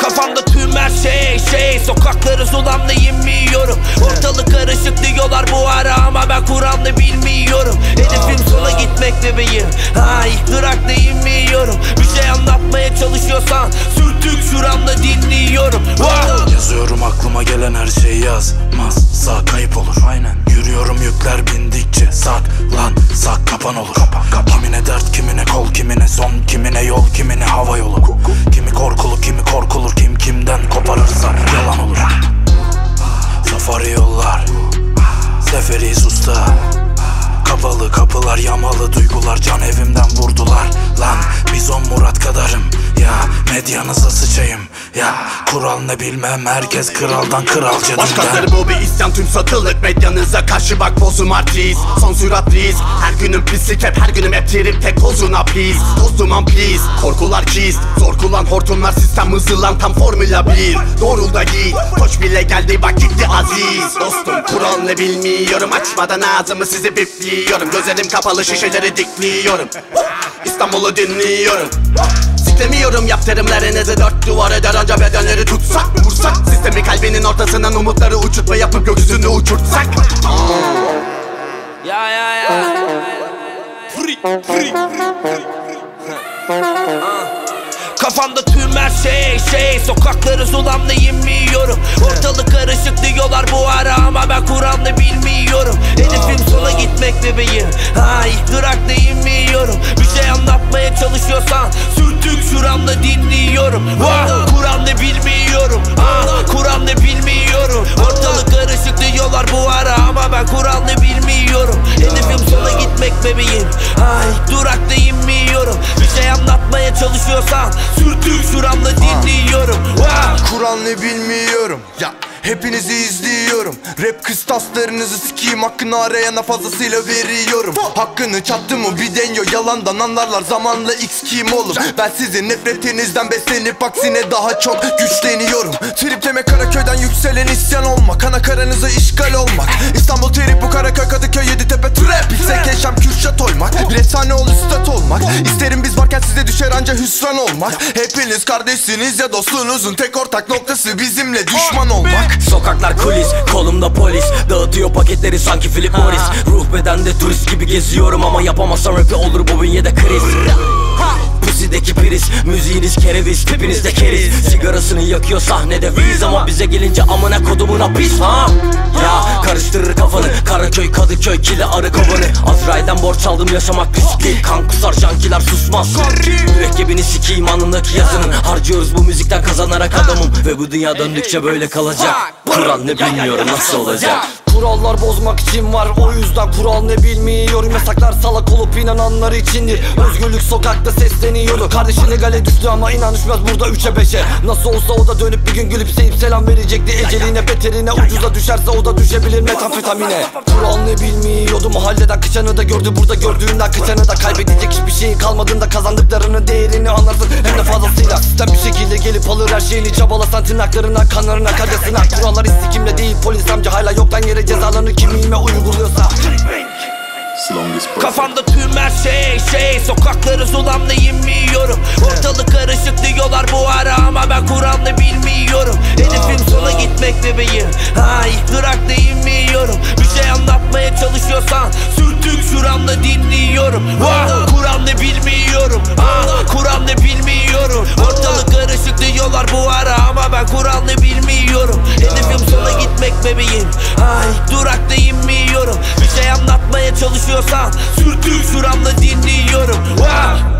Kafamda tüm her şey şey. Sokakları sulamla inmiyorum Ortalık karışık diyorlar bu ara Ama ben Kur'an'ı bilmiyorum. Hedefim sola gitmek bebeğim. Ha ilk durakta inmiyorum. Bir şey anlatmaya çalışıyorsan Sürtük şuramda dinliyorum. Wow. Yazıyorum aklıma gelen her şeyi yazmazsa kayıp olur. Aynen. Yürüyorum yükler bindikçe sak lan sak kapan olur. Kapan, kapan. Kimine dert kimine kol kimine son kimine yol kimine hava yolu. Kimi korkulu kimi korkulur. Kim kimden koparırsa yalan olur. Safari yollar Seferiyiz usta Kapalı kapılar yamalı duygular can evimden vurdular. Lan biz on Murat kadarım. Ya medyanıza sıçayım Kural ne bilmem. Herkes kraldan kralca Başkaları bu bir isyan tüm satılık medyanıza karşı bak bozum artist. Son sürat risk. Her günüm pislik hep her günüm hep trip tek pozuna pis Dostum am please. Korkular kist Zor kullan hortumlar sistem hızlılan tam formüla 1 Doğrulda git. Koç bile geldi bak gitti aziz. Dostum kural ne bilmiyorum. Açmadan ağzımı sizi bipliyorum. Gözlerim kapalı şişeleri dikliyorum. İstanbul'u dinliyorum Siklemiyorum yaptırımlarınızı dört duvar eder anca bedenleri tutsak. Vursak sistemi kalbinin ortasından umutları uçurtma yapıp gökyüzünü uçurtsak. Ya ya ya. Kafamda tüm her şey şey. Sokakları sulamla inmiyorum Ortalık karışık diyorlar bu ara Ama ben Kur'an'ı bilmiyorum. Hedefim sola gitmek bebeğim. Ha ilk durakta inmiyorum. Bir şey anlatmaya çalışıyorsan Şuramda dinliyorum. Wow. Kur'an'ı bilmiyorum. Ha, Kur'an'ı bilmiyorum. Ortalık karışık diyorlar bu ara Ama ben Kur'an'ı bilmiyorum. Hedefim sola gitmek bebeğim. Ha ilk inmiyorum Bir şey anlatmaya çalışıyorsan Sürtük şuramda dinliyorum. Wow. Kur'an ne bilmiyorum. Ya Hepinizi izliyorum. Rap kıstaslarınızı sikeyim Hakkını arayana fazlasıyla veriyorum. Hakkını çattı mı bir deniyor Yalandan anlarlar zamanla x kim oğlum Ben sizin nefretinizden beslenip aksine daha çok güçleniyorum. Trip demek Karaköy'den yükselen isyan olmak Ana karanıza işgal olmak Karaköy Kadıköy Yeditepe trap. Yüksek yaşam Kürşat oymak Bir efsane ol üstad olmak. İsterim biz varken size düşer anca hüsran olmak. Hepiniz kardeşsiniz ya dostunuzun Tek ortak noktası bizimle düşman olmak. Sokaklar kulis, kolumda polis. Dağıtıyor paketleri sanki Philip Morris. Ruh bedende turist gibi geziyorum Ama yapamazsam rapi olur bu bünyede kriz Pusideki priz, müziğiniz kereviz Tipinizde keriz, sigarasını yakıyor sahnede viz Ama bize gelince amına kodumuna pis ha? Ya karıştırır kafanı Karaköy, Kadıköy, kile arı kovanı. Azrail'den borç aldım yaşamak riskli. Kan kusar jankiler susmaz. Mürekkebini sikeyim anındaki yazının. Harcıyoruz bu müzikten kazanarak adamım. Ve bu dünya döndükçe böyle kalacak. Kur'an ne bilmiyorum nasıl olacak Kurallar bozmak için var o yüzden kural ne bilmiyorum. Yasaklar salak olup inananlar içindir. Özgürlük sokakta sesleniyordu. Kardeşine gale düştü ama inan düşmez burada üçe beşe. Nasıl olsa o da dönüp bir gün gülümseyip selam verecekti. Eceline beterine ucuza düşerse o da düşebilir metamfetamine. Kural ne bilmiyordu mahalleden kıçanı da gördü Burada gördüğünden kıçanı da kaybedecek hiçbir şeyin kalmadığında Kazandıklarının değerini anlarsın. Hem de fazlasıyla. Sistem bir şekilde gelip alır her şeyini Çabalasan tırnaklarına kanlarına kacasına Kurallar istikimle değil polis amca hala yoktan yere cezalarını kimime uyguluyorsa. Kafamda tüm her şey şey. Sokakları sulamla inmiyorum Ortalık karışık diyorlar bu ara Ama ben Kur'an'ı bilmiyorum. Hedefim sola gitmek bebeğim. Ha ilk durakta inmiyorum Bir şey anlatmaya çalışıyorsan Sürtük şuramda dinliyorum. Wow. Kur'an'ı bilmiyorum. Ha, Kur'an'ı bilmiyorum. Ortalık karışık diyorlar bu ara Ama ben Kur'an'ı bilmiyorum. Hedefim sola gitmek bebeğim. Ha ilk durakta inmiyorum. Bir şey anlatmaya çalışıyorsan Sürtük şuramla dinliyorum. Wow.